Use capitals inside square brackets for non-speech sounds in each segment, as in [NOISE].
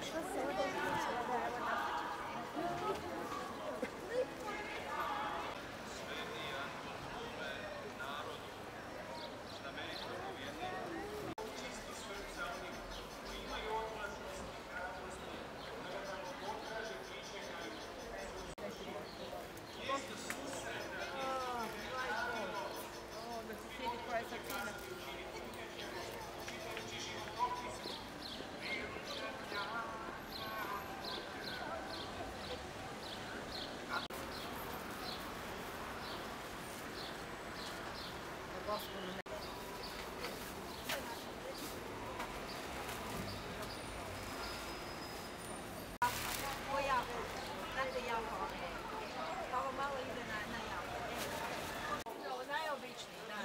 Você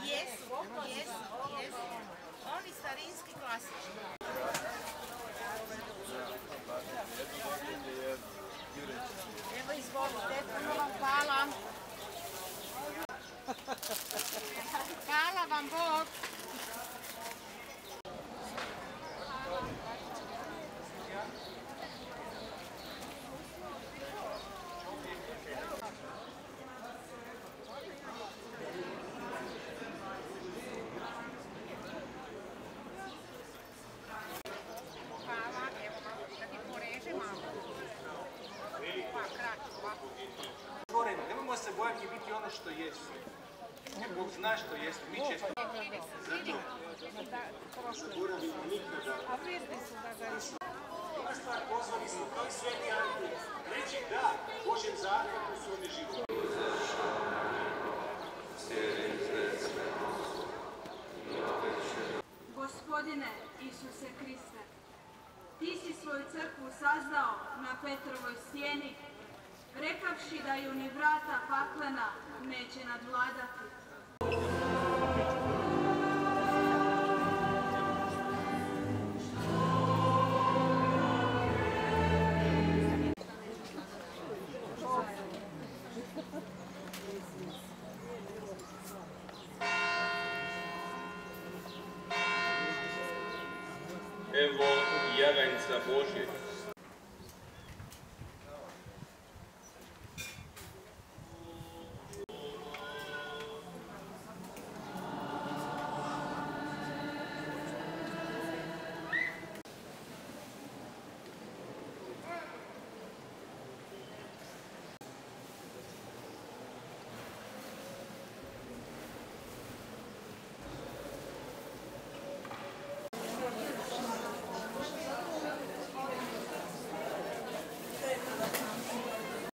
Jesu, jesu, jesu. Oni starinski klasični. Evo izvolite, puno vam hvala. [LAUGHS] [LAUGHS] Hvala vam Bog. Nemojmo se bojati biti ono što jesu. Bog zna što jesu, mi često... Druga stvar, pozvani smo kao i sveti angeli, reći da Božjem zakonu u svome životu. Gospodine Isuse Kriste, Ti si svoju crkvu sazdao na Petrovoj stijeni, rekavši da ju ni vrata paklena neće nadvladati. Evo jaganjca Božjeg,